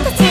我